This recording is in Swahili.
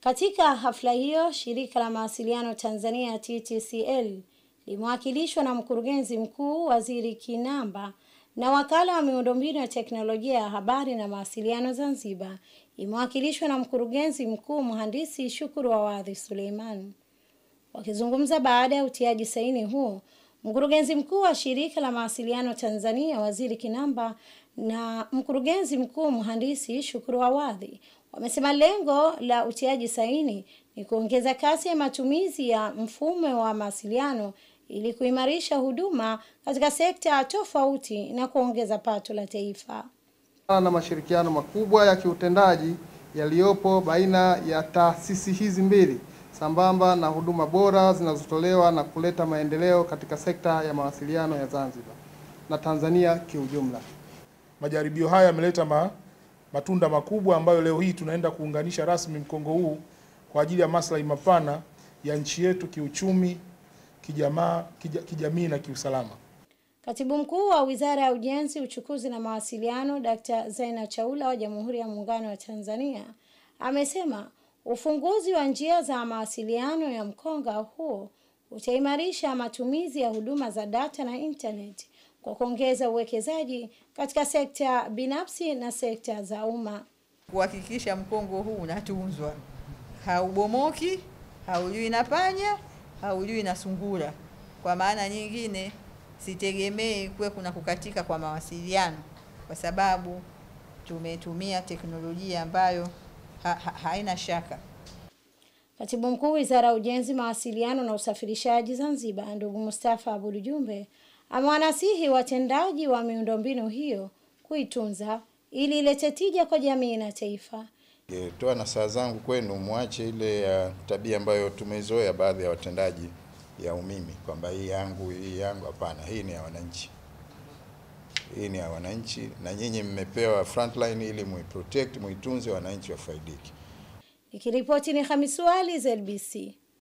Katika hafla hiyo, shirika la mawasiliano Tanzania TTCL limewakilishwa na mkurugenzi mkuu Waziri Kinamba na wakala wa miundombinu ya teknolojia ya habari na mawasiliano Zanzibar imewakilishwa na mkurugenzi mkuu mhandisi Shukuru Awadhi Suleiman. Wakizungumza baada ya utiaji saini huo, mkurugenzi mkuu wa shirika la mawasiliano Tanzania Waziri Kinamba na mkurugenzi mkuu mhandisi Shukuru Awadhi wamesema lengo la utiaji saini ni kuongeza kasi ya matumizi ya mfumo wa mawasiliano ili kuimarisha huduma katika sekta tofauti na kuongeza pato la taifa. Na mashirikiano makubwa ya kiutendaji yaliyopo baina ya taasisi hizi mbili sambamba na huduma bora zinazotolewa na kuleta maendeleo katika sekta ya mawasiliano ya Zanzibar na Tanzania kiujumla. Majaribio haya yameleta ma, matunda makubwa ambayo leo hii tunaenda kuunganisha rasmi mkongo huu kwa ajili ya maslahi mapana ya nchi yetu kiuchumi, kijamaa, kija, kijamii na kiusalama. Katibu Mkuu wa Wizara ya Ujenzi, Uchukuzi na Mawasiliano, Dr. Zaina Chaula wa Jamhuri ya Muungano wa Tanzania amesema ufunguzi wa njia za mawasiliano ya mkonga huo utaimarisha matumizi ya huduma za data na internet kwa kuongeza uwekezaji katika sekta binafsi na sekta za umma. Kuhakikisha mkongo huu unatunzwa, haubomoki, haujui na panya, haujui na sungura. Kwa maana nyingine, sitegemei kuwe kuna kukatika kwa mawasiliano, kwa sababu tumetumia teknolojia ambayo ha, ha, haina shaka. Katibu Mkuu Wizara ya Ujenzi, Mawasiliano na Usafirishaji Zanzibar, ndugu Mustafa Abud Jumbe amewanasihi watendaji wa miundombinu hiyo kuitunza ili ilete tija kwa jamii na taifa. Toa nasaha zangu kwenu, mwache ile ya tabia ambayo tumeizoea baadhi ya watendaji ya umimi, kwamba hii yangu hii yangu. Hapana, hii ni ya wananchi, hii ni ya wananchi, na nyinyi mmepewa frontline ili muiprotect, muitunze, wananchi wafaidike. Nikiripoti ni Hamisi Ali, ZBC.